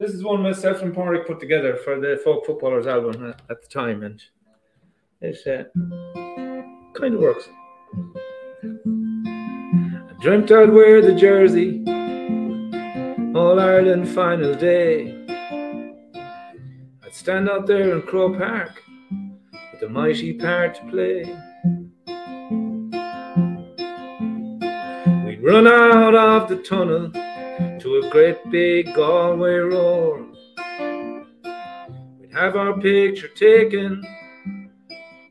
This is one myself and Porrick put together for the Folk Footballers album at, at the time, and it uh, kind of works. I dreamt I'd wear the jersey All Ireland final day. I'd stand out there in Croke Park with a mighty part to play. We'd run out of the tunnel to a great big Galway roar. We'd have our picture taken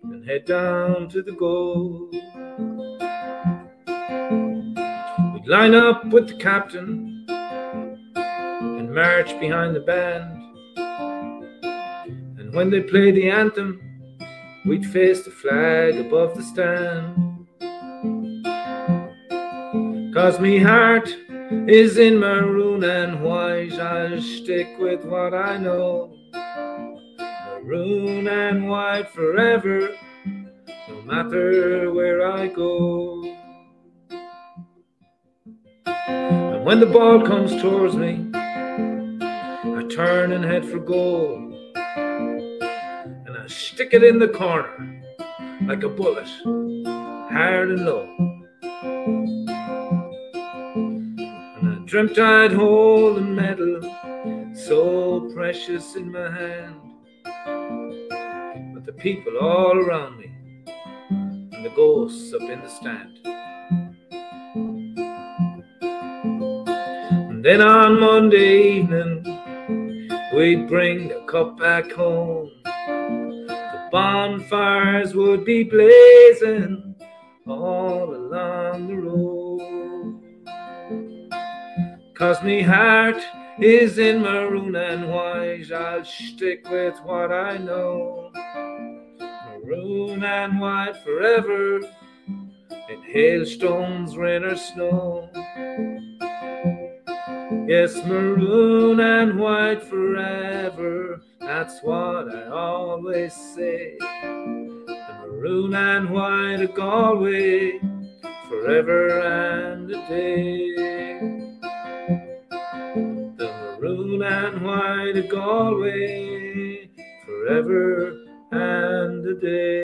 and head down to the goal. We'd line up with the captain and march behind the band. And when they played the anthem, we'd face the flag above the stand. Cause me heart is in maroon and white. I'll stick with what I know. Maroon and white forever, no matter where I go. And when the ball comes towards me, I turn and head for goal. And I stick it in the corner like a bullet, hard and low. Dreamt I'd hold a medal so precious in my hand. But the people all around me and the ghosts up in the stand. And then on Monday evening, we'd bring the cup back home. The bonfires would be blazing all along the road. Cause me heart is in maroon and white. I'll stick with what I know. Maroon and white forever. In hailstones, rain or snow. Yes, maroon and white forever. That's what I always say. The maroon and white of Galway, forever and a day to Galway forever and a day.